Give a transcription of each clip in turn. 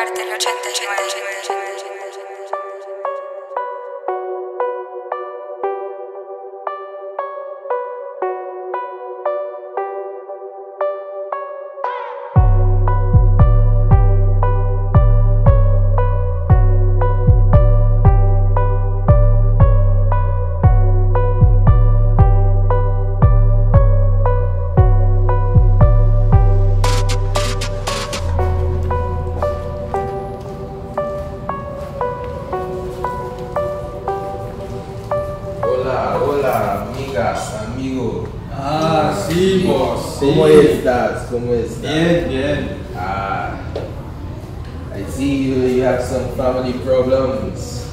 Cártel 89. ¿Cómo sí. estás? ¿Cómo estás? Bien, bien. Ah, I see you, you have some family problems.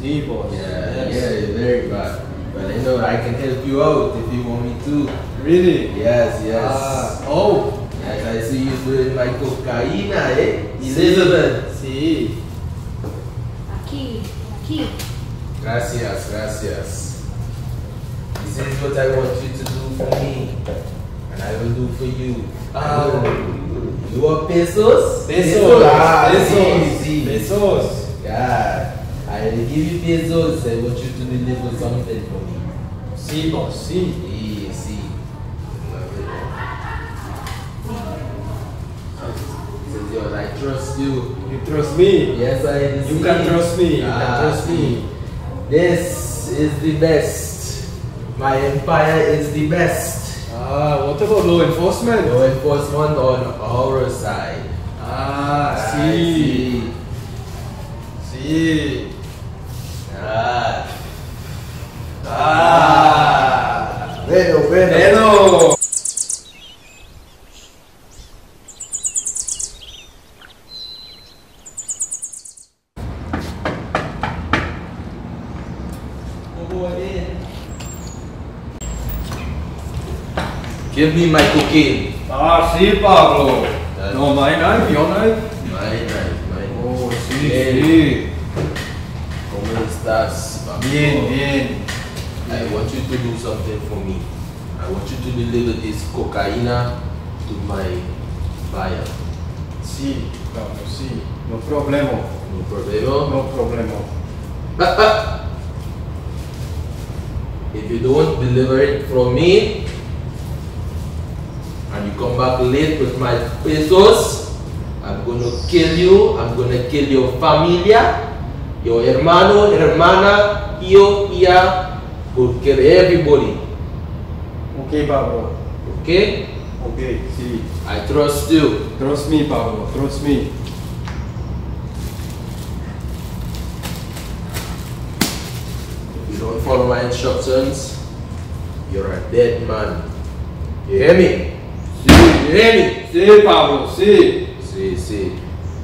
Sí, boss. Yeah, Yes. yeah, very bad. But I know I can help you out if you want me to. Really? Yes, yes. Ah, oh. Yes, I see you doing my cocaína, eh? Elizabeth. Sí. Aquí, aquí. Gracias, gracias. This is what I want you to do for me, and I will do for you. Ah. You want pesos? Pesos. Ah, Pesos. sí. Pesos. Yeah. I will give you pesos. I want you to deliver something for me. Sí, boss. Sí. This. I trust you. You trust me? Yes, I You can trust me. You can Ah, trust me. This is the best. My empire is the best. Ah, what about law enforcement? Law enforcement on our side. Ah, I sí. see. Sí. Ah. Ah. Bueno, bueno. Bueno. Give me my cocaine. Ah, sí, Pablo. Dale. No, my knife, your knife. My knife, my Oh, sí, Bien. sí. ¿Cómo estás, papo? Bien, bien. I want you to do something for me. I want you to deliver this cocaína to my buyer. Sí, Pablo, sí. No problema. No problema. No problema. Ah, ah. If you don't deliver it from me, and you come back late with my pesos, I'm gonna kill you. I'm gonna kill your familia, your hermano, hermana, tío, tía, go kill everybody. Ok, Pablo. Okay? Ok, see. I trust you. Trust me, Pablo. Trust me. If you don't follow my instructions, you're a dead man. You hear me? Hear me? Sí, Pablo, sí. Sí, sí.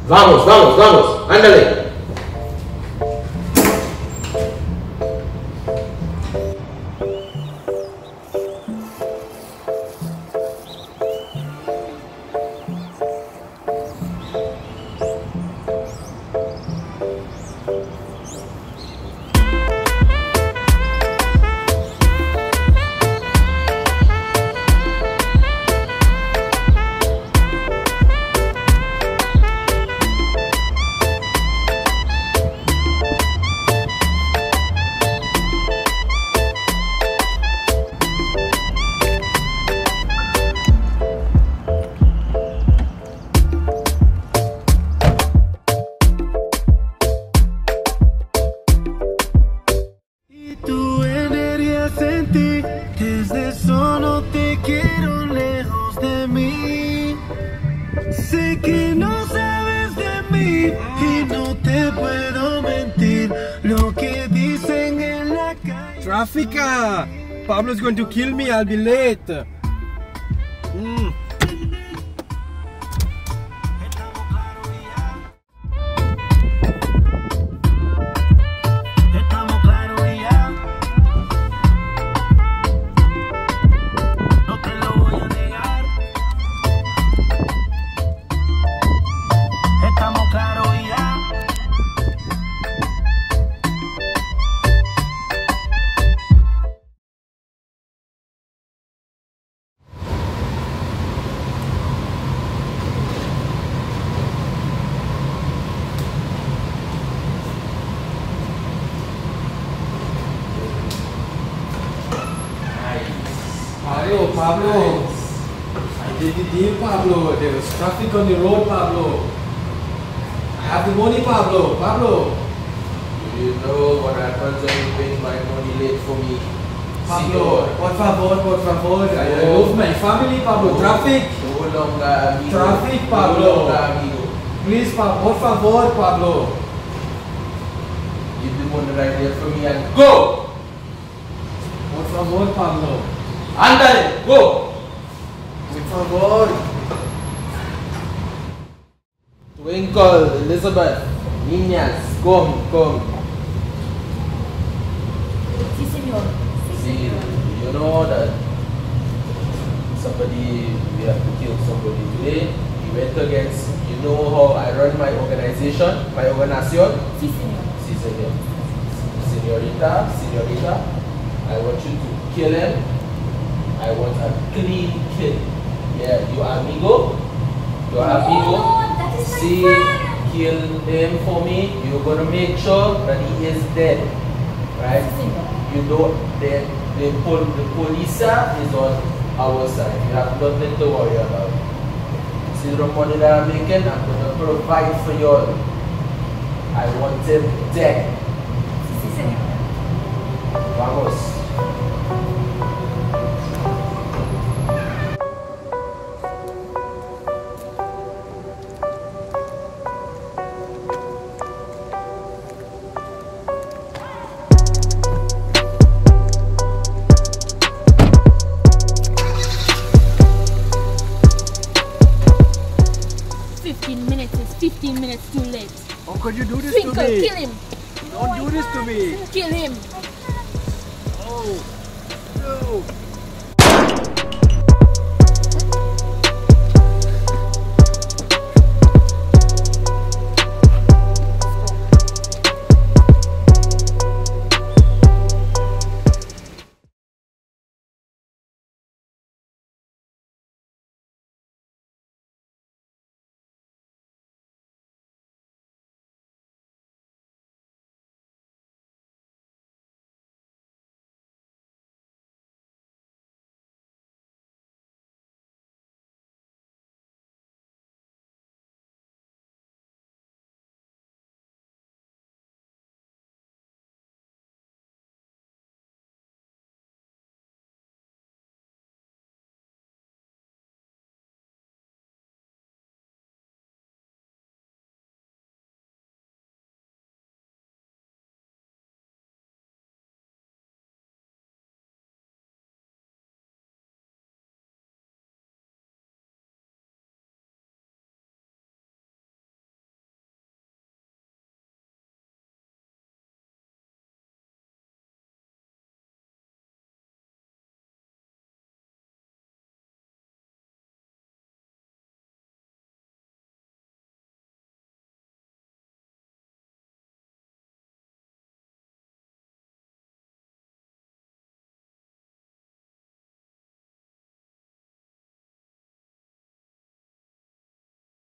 Vamos, vamos, vamos. Ándale. Traffica! Pablo's going to kill me. I'll be late. Mm. Pablo. I did the deal, Pablo. There was traffic on the road, Pablo. I have the money, Pablo. Pablo. do You know what happens when you bring my money late for me. Pablo, Senor. por favor, por favor. I, Oh. love my family, Pablo. Traffic. No longer amigo. Traffic, No Pablo. longer amigo. Please, pa por favor, Pablo. Give the money right there for me and go! Por favor, Pablo. Ándale, go! Por favor. Twinkle, Elizabeth, niñas, come, come. Sí, señor. Sí, See, señor. you know that somebody, we have to kill somebody today. We went against, you know how I run my organization, my organization. Sí, señor. Sí, señor. Señorita, señorita, I want you to kill him. I want a clean kill. Yeah, you amigo, your oh, amigo. Oh, that is See, kill him for me. You're gonna make sure that he is dead, right? You know the the, pol- the police is on our side. You have nothing to worry about. See the money that I'm making, I'm gonna provide for you. all. I want him dead. Minutes too late. How could you do this Twinkle, to me? kill him. Don't do this to me. Kill him. Oh. No.